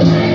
Amen.